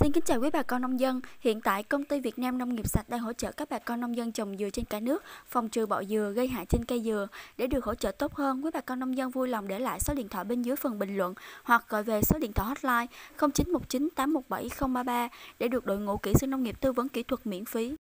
Xin kính chào quý bà con nông dân. Hiện tại công ty Việt Nam Nông nghiệp sạch đang hỗ trợ các bà con nông dân trồng dừa trên cả nước phòng trừ bọ dừa gây hại trên cây dừa. Để được hỗ trợ tốt hơn, quý bà con nông dân vui lòng để lại số điện thoại bên dưới phần bình luận hoặc gọi về số điện thoại hotline 0919 817 033 để được đội ngũ kỹ sư nông nghiệp tư vấn kỹ thuật miễn phí.